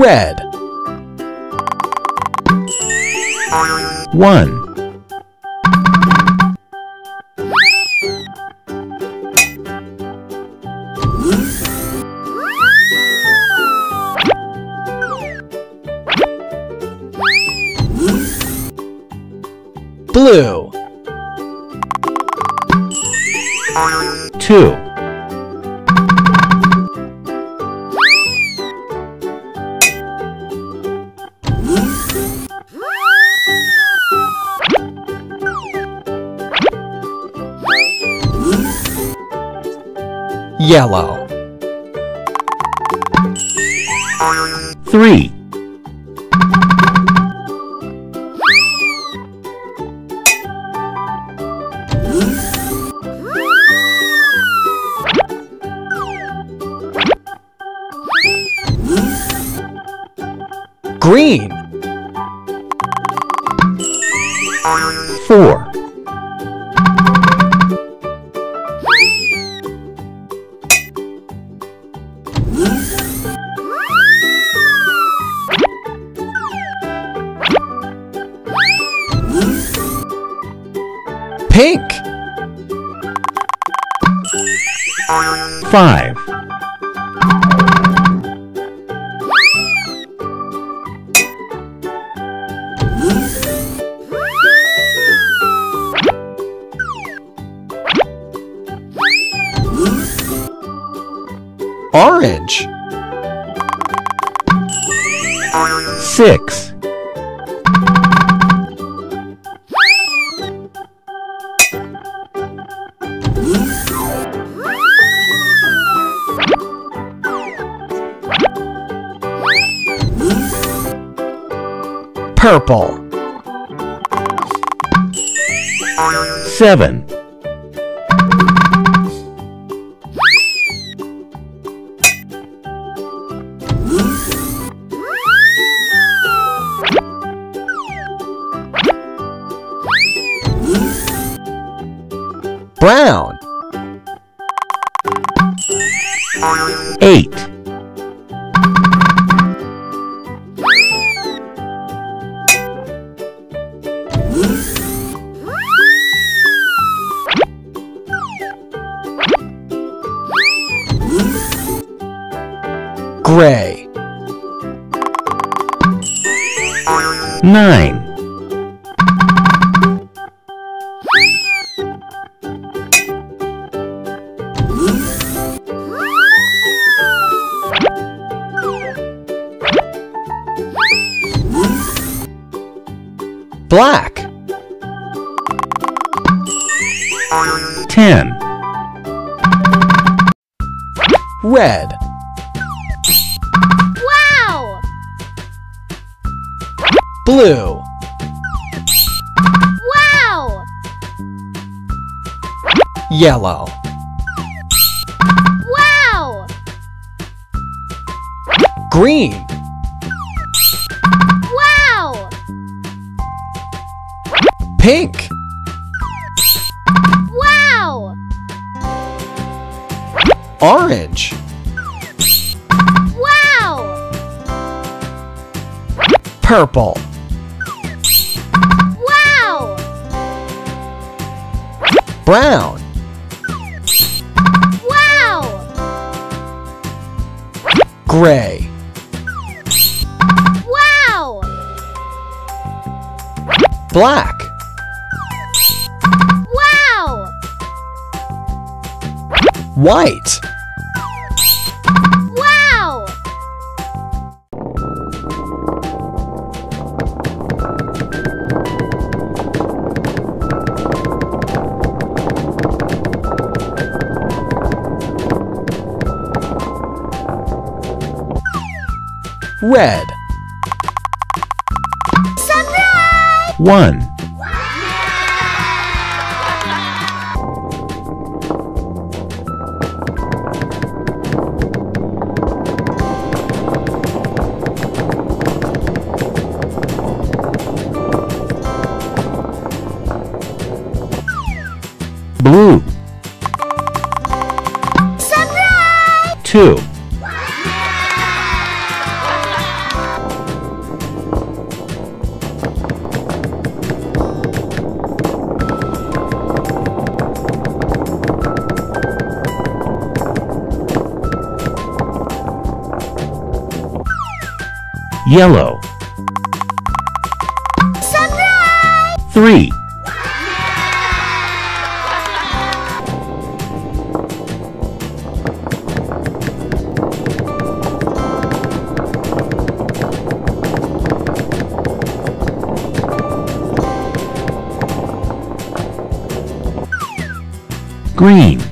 Red. 1, Blue. 2, Yellow. 3, Green. 4, Pink. 5, Orange. 6, Purple. 7, Brown. 8, Gray. 9, Black. 10, Red. Blue. Wow! Yellow. Wow! Green. Wow! Pink. Wow! Orange. Wow! Purple. Brown. Wow! Gray. Wow! Black. Wow! White. Red. Surprise! 1, Yellow. Surprise! 3. Green.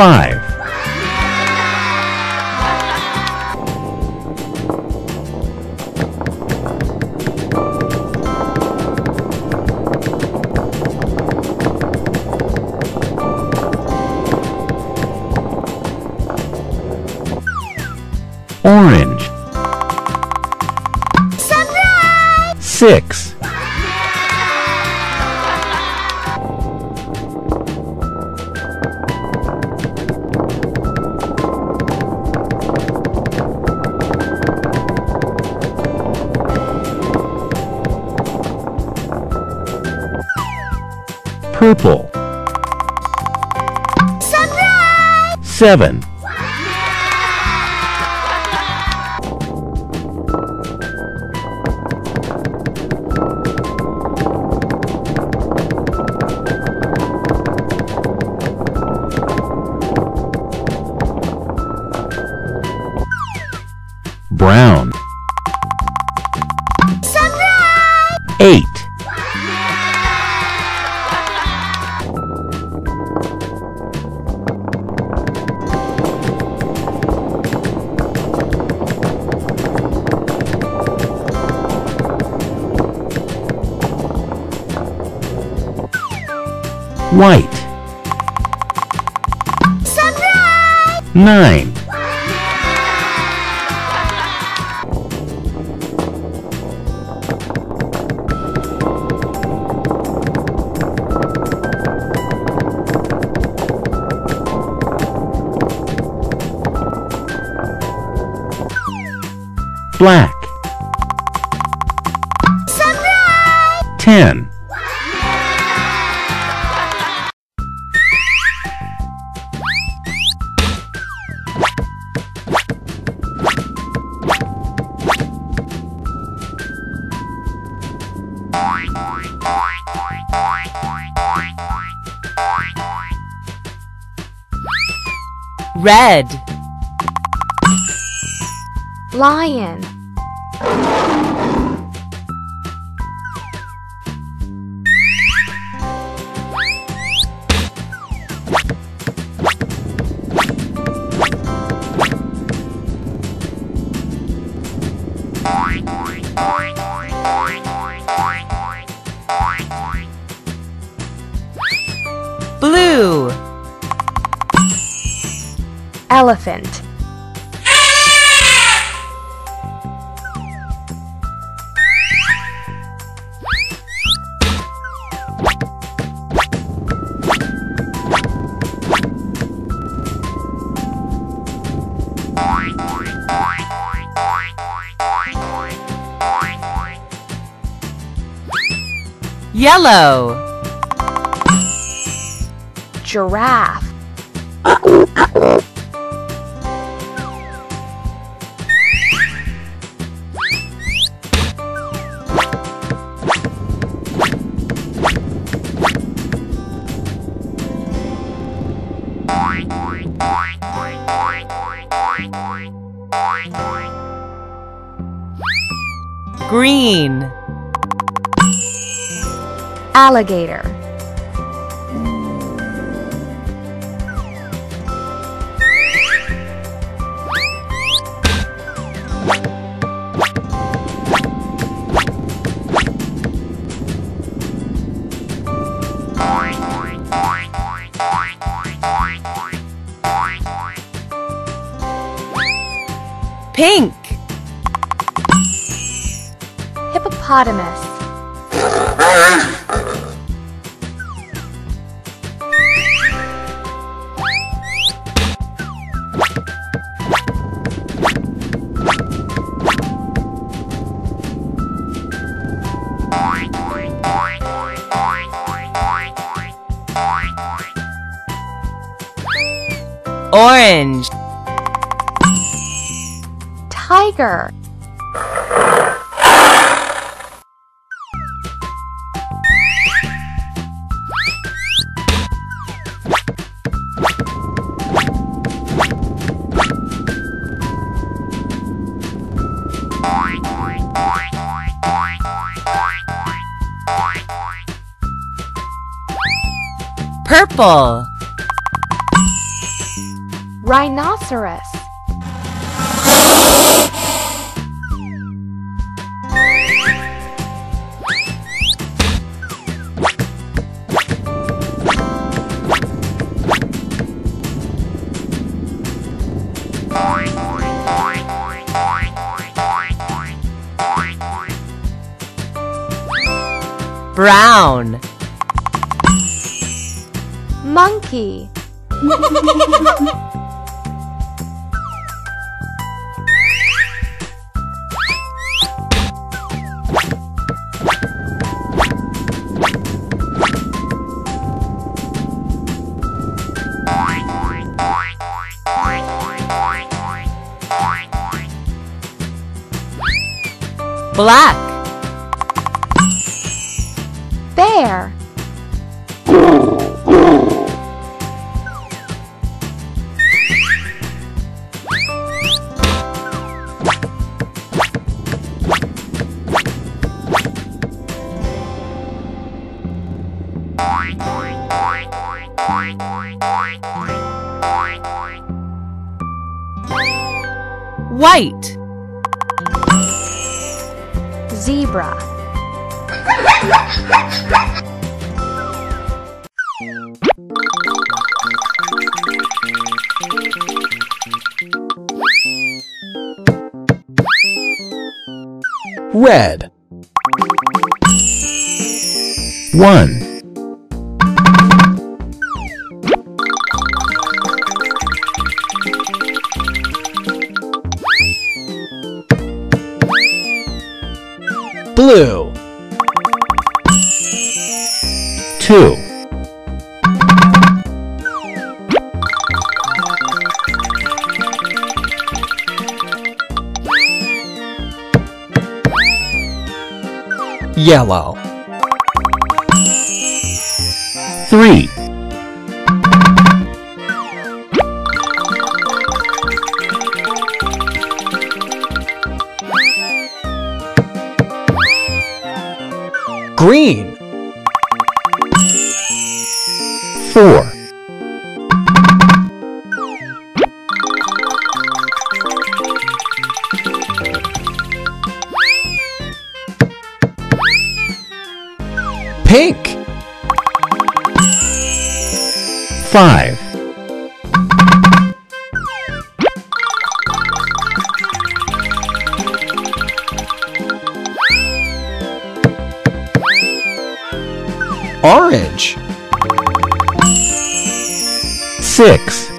5. Orange. Surprise! 6. Purple. Surprise! 7. White. Surprise! 9. Black. Surprise! 10. Red. Lion. Elephant. Yellow. Giraffe. Green. Alligator. Pink. Hippopotamus. Orange. Tiger. Purple. Rhinoceros. Brown. Monkey. Black. Bear. White. Zebra. Red. 1 yellow. 3. Pink. Five. Orange. Six.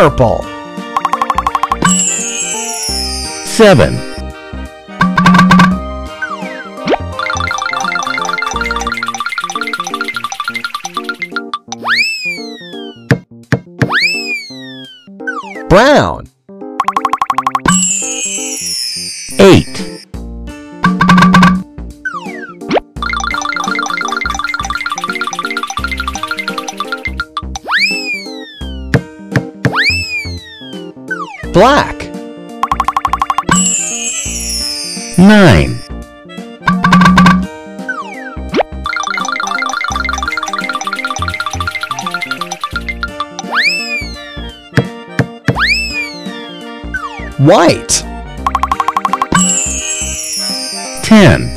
Purple. Seven. Brown. Black. Nine. White. Ten.